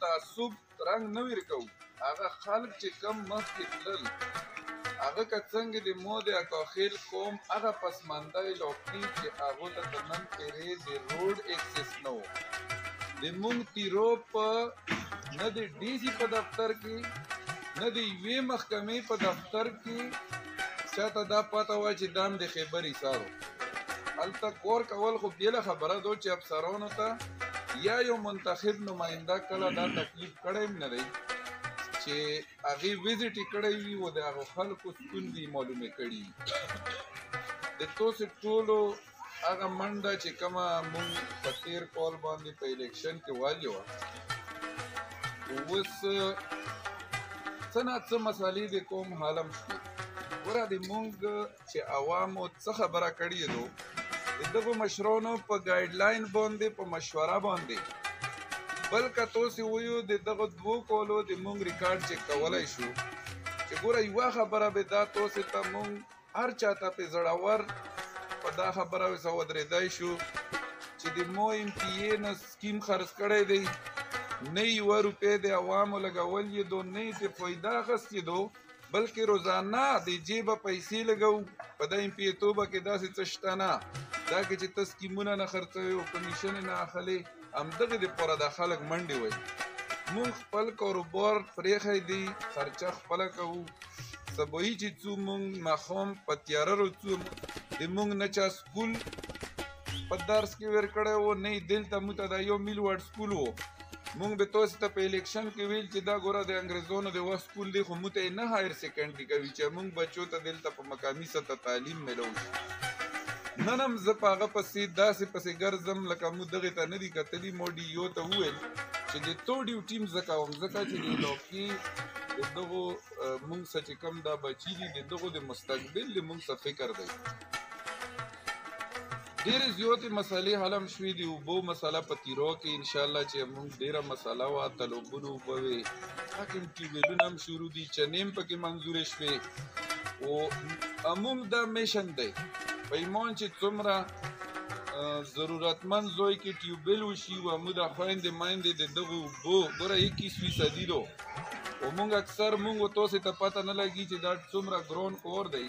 تعصب رنګ نه ورکو هغه خلک چې کم مخکې تلل هغه که څنګه د مو د اکاخیل قوم هغه پسمانده لوکي چې هغه ته د نن پیرې د روډ اکسس نه و د مونږ تیرو په نه د ډي سي په دفتر کې نه د یوې محکمې په دفتر کې چاته دا پته وای چې دام د خیبر ایسارو هلته کور کول خو بیله خبره دو چې افسرانو ته یا یو منتخب نماینده کله دا تکلیف کړی هم نه دی چې هغې ویزټ یې کړی وي او د هغو خلکو ستونزې یې معلومې کړي د توسې ټولو هغه منډه چې کومه مونږ په تېر کال باندې په الیکشن کې والي وه اوس څه نا څه مسالې د کوم حالم شوې ګوره د مونږ چې عوامو څه خبره کړې دو دغه مشرانو په ګایډ لاین باندې په مشوره باندې بل کتو سی ویو د دغه دوو کولو د مونږ ریکارډ چک کولای شو چې ګوره یو خبره به دا توسه ته مونږ هر چاته په زړور په دا خبره وسو درېدای شو چې د مو ایم پی ای نه سکیم خرڅ کړی دی نه یو روپې د عوامو لګول یې دو نه ته فائدہ غستې دو بلکې روزانه د جیبه پیسې لګو په دا ایم پی توبه کې داسې څه شته نه دا کې چې ته سکیمونه نه خرڅوې او کمیشن نه اخلې همدغې د پوره دا خلک منډې وایي مونږ خپل کاروبار پرېښی دی خرچه خپله کوو سبوي چې څو مونږ ماښام په تیاره روڅو د مونږ نه چا سکول په درس کې ورکړی و نه دلته موږ ته دا یو میل وړ سکول و مونږ به تاسو ته په الیکشن کې ویل چې دا ګوره د انګريزونو د وخت کول دي خو موته نه هایر سیکنډري کوي چې مونږ بچو ته دلته په مقامي سطح تعلیم ملو شي نن هم زه په هغه پسې داسې پسې ګرځم لکه مو دغه ته نه دي کتلي مو ډي یو ته وویل چې د تو ډیو ټیم زکه هم زکه چې د لوکي د دغه مونږ سچ کم دا بچی دي د دغه د مستقبل د مونږ فکر دی ډېرې زیاتې مسلې حل هم شوې دي اوبو مسله په تیرو کې انشاءالله چې موږ ډېره مسله وه تلوبونو اوبه وې حاکم ټیوبیلونه هم شروع دي چنې هم پکې منظورې شوې او عموم دا میشن دی په ایمان چې څومره ضرورتمند زوی کې ټیوبیل وشي او عموده خویندې میندې د دغو اوبو ګوره یکیس فیصدي دو او موږ اکثر موږ تاسو ته پته نه لګي چې دا څومره ګرون کور دی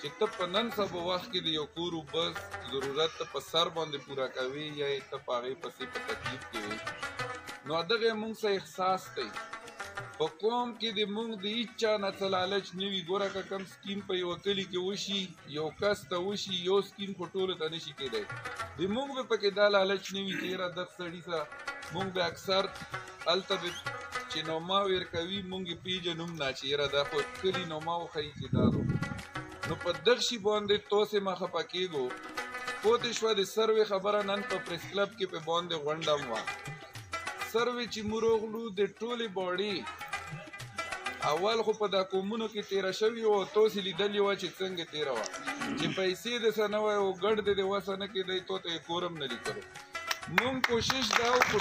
چې ته په نن سبا وخت کې د یو کور بس ضرورت ته په سر باندې پوره کوي یا یې ته په هغې پسې په تکلیف کې وي نو دغه موږ څه احساس دی په قوم کې د موږ د هیچا نه څه لالچ نه وي ګوره که کوم سکیم په یو کلی کې وشي یو کس ته وشي یو سکیم په ټولو ته نشي کېدای د موږ به پکې دا لالچ نه وي چې یاره دغه سړي ته موږ به اکثر هلته به چې نوما ورکوي موږ یې پېژنو هم نه چې یاره دا خو کلي نوما وښیي چې دا دی نو په دغه شي باندې تاسې مه خفه کېږو پوه شوه د سروې خبره نن په پریس کلب کې په باندې غونډه هم وه سروي چې مروغلو د ټولي باډي اول خو په دا کومونو کې تیر شوی او تاسو لیدلی و چې څنګه تیر و چې پیسې د سنه و او ګډ د وسنه کې دی ته کورم نه لیکلو مونږ کوشش دا وکړو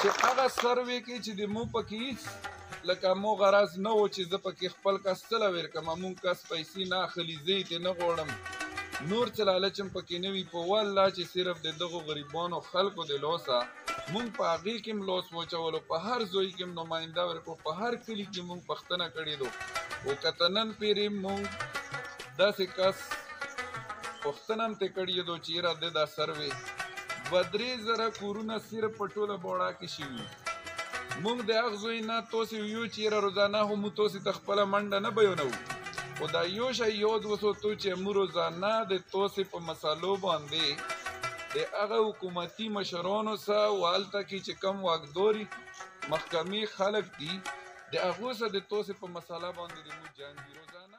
چې هغه سروي کې چې د مو پکې لکه مو غرض نه و چې زه پکې خپل کس څه لویر کړم مونږ کس پیسې نه اخلي زه یې ترې نه غواړم نور څه لالچ هم پکې نه وي په والله چې صرف د دغو غریبانو خلکو د لوسه مونږ په هغې کې هم لوس وچولو په هر ځای کې هم نماینده ورکړو په هر کلي کې مونږ پښتنه کړې دو او که ته نن پیرې مونږ داسې کس پښتنه هم ترې کړې دو چې یاره د دا سروې دوه درې زره کورونه صرف په ټوله بوړا کې شوي موږ د هغه زوی نه توسې یو چیرې روزانه هم توسې ته خپل منډه نه بیانو خو دا یو شی یاد وساتو چې موږ روزانه د توسې په مسالو باندې د هغه حکومتي مشرانو سره والته کې چې کم واګدوري محکمې خلک دي د هغو سره د توسې په مساله باندې د موږ جنګ روزانه